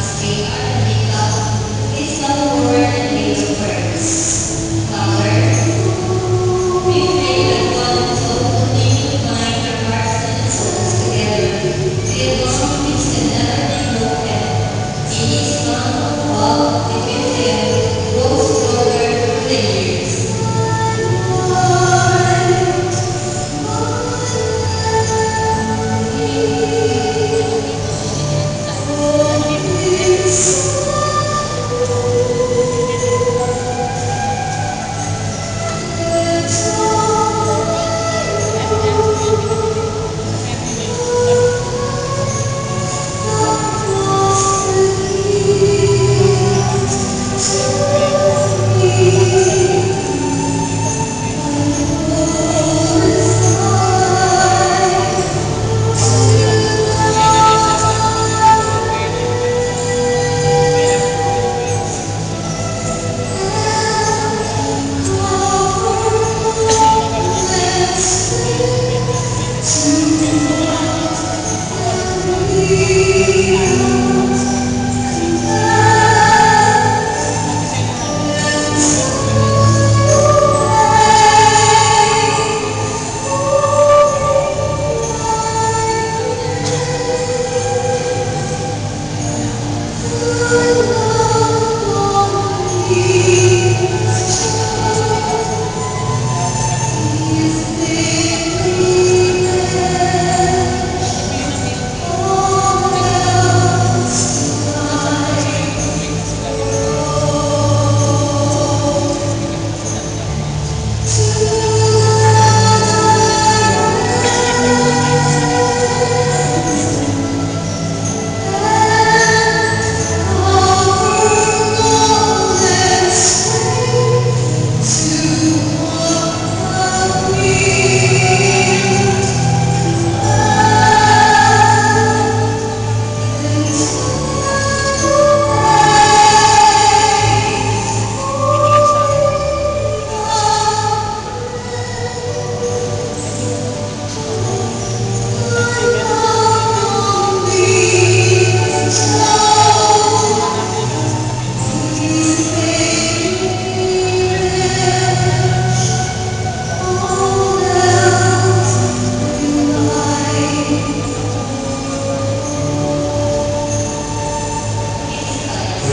assim.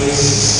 Yes.